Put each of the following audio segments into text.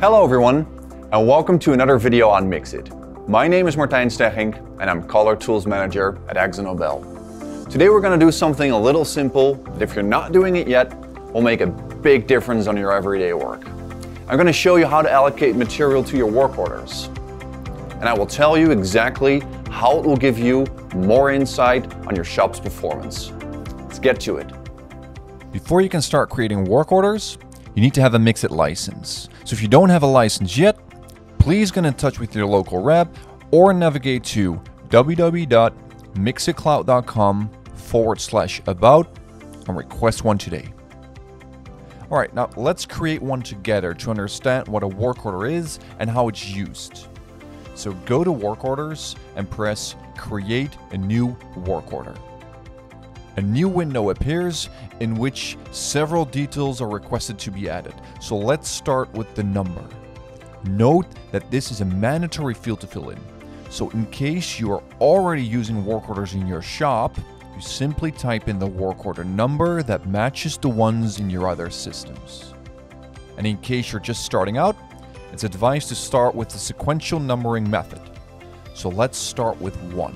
Hello everyone, and welcome to another video on Mixit. My name is Martijn Stegging, and I'm Color Tools Manager at AkzoNobel. Today we're going to do something a little simple, but if you're not doing it yet, will make a big difference on your everyday work. I'm going to show you how to allocate material to your work orders. And I will tell you exactly how it will give you more insight on your shop's performance. Let's get to it. Before you can start creating work orders, you need to have a Mixit license. So if you don't have a license yet, please get in touch with your local rep or navigate to www.mixitcloud.com forward slash about and request one today. All right, now let's create one together to understand what a work order is and how it's used. So go to work orders and press create a new work order. A new window appears in which several details are requested to be added. So let's start with the number. Note that this is a mandatory field to fill in. So in case you are already using work orders in your shop, you simply type in the work order number that matches the ones in your other systems. And in case you're just starting out, it's advised to start with the sequential numbering method. So let's start with 1.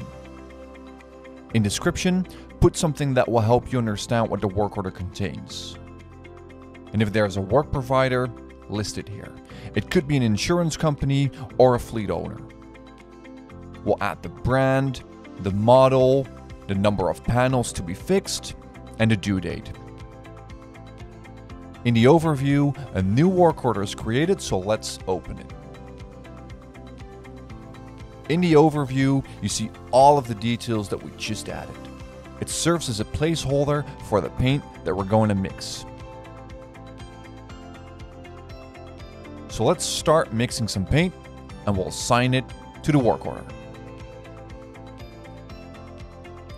In description, put something that will help you understand what the work order contains. And if there's a work provider, list it here. It could be an insurance company or a fleet owner. We'll add the brand, the model, the number of panels to be fixed, and the due date. In the overview, a new work order is created, so let's open it. In the overview, you see all of the details that we just added. It serves as a placeholder for the paint that we're going to mix. So let's start mixing some paint and we'll assign it to the work order.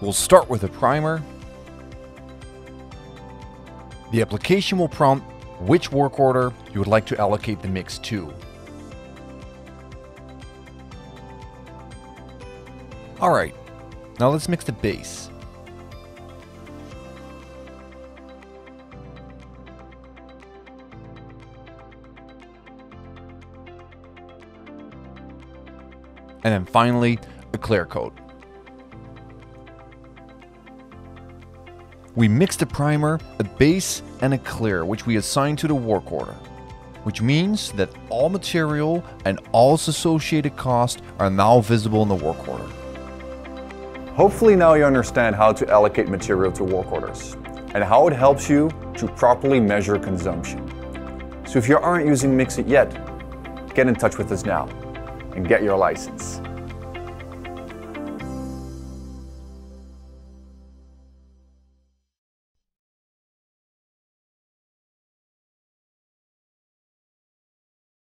We'll start with a primer. The application will prompt which work order you would like to allocate the mix to. Alright, now let's mix the base. And then finally, a clear coat. We mixed a primer, a base, and a clear, which we assign to the work order. Which means that all material and all its associated costs are now visible in the work order. Hopefully now you understand how to allocate material to work orders and how it helps you to properly measure consumption. So if you aren't using Mixit yet, get in touch with us now and get your license.